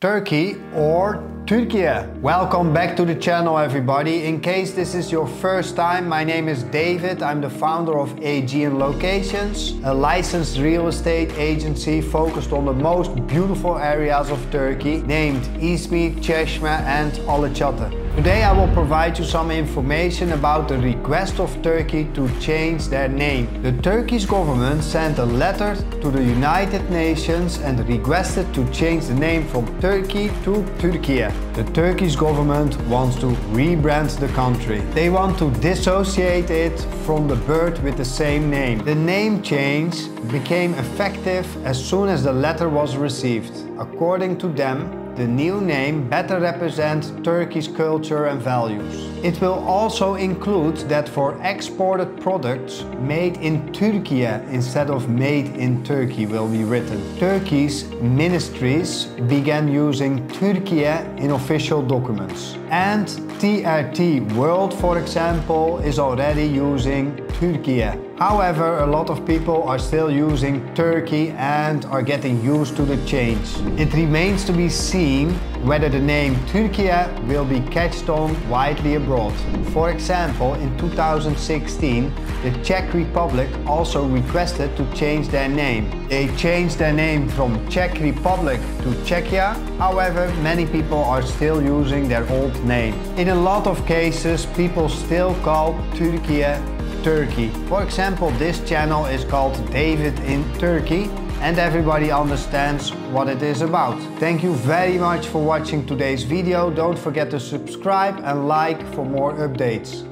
Turkey or Turkey. Welcome back to the channel everybody. In case this is your first time, my name is David. I'm the founder of Aegean Locations, a licensed real estate agency focused on the most beautiful areas of Turkey named Izmir, Çeşme and Alaçatı. Today I will provide you some information about the request of Turkey to change their name. The Turkish government sent a letter to the United Nations and requested to change the name from Turkey to Türkiye. The Turkish government wants to rebrand the country. They want to dissociate it from the bird with the same name. The name change became effective as soon as the letter was received. According to them, the new name better represents Turkey's culture and values. It will also include that for exported products, made in Türkiye instead of made in Turkey will be written. Turkey's ministries began using Türkiye in official documents. And TRT World, for example, is already using Türkiye. However, a lot of people are still using Turkey and are getting used to the change. It remains to be seen whether the name Türkiye will be catched on widely abroad. For example, in 2016, the Czech Republic also requested to change their name. They changed their name from Czech Republic to Czechia, however, many people are still using their old name. In a lot of cases, people still call Türkiye Turkey. For example, this channel is called David in Turkey and everybody understands what it is about. Thank you very much for watching today's video. Don't forget to subscribe and like for more updates.